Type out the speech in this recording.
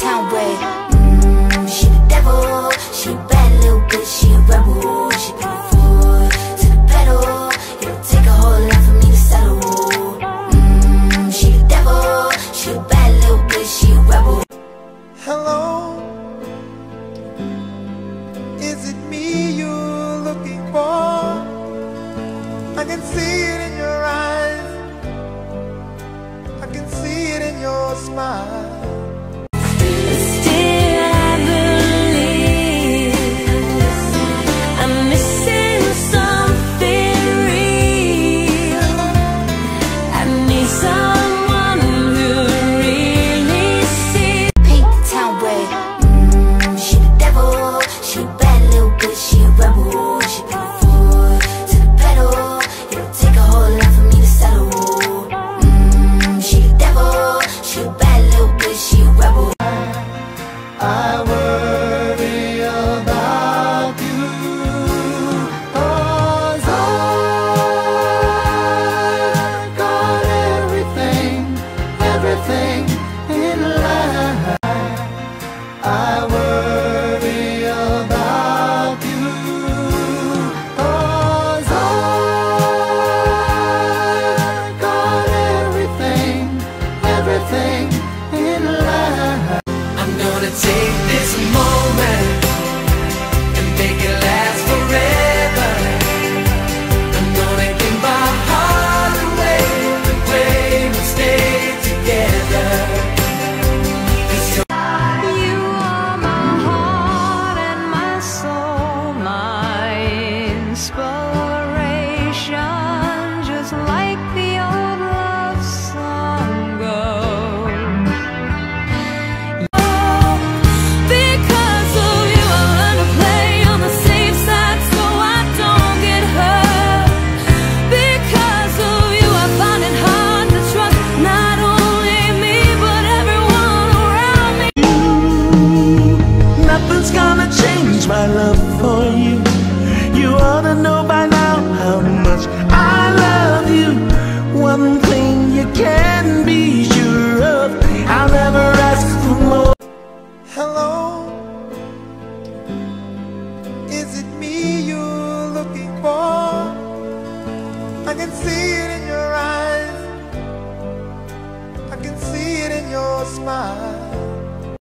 town way. Mmm, she the devil. She a bad little bitch, she a rebel. She put her foot to the pedal. It'll take a whole lot for me to settle. Mmm, she the devil. She a bad little bitch, she a rebel. Hello, is it me you're looking for? I can see it in your eyes, I can see it in your smile. Everything, in life. I'm gonna take that's gonna change my love for you. You ought to know by now how much I love you. One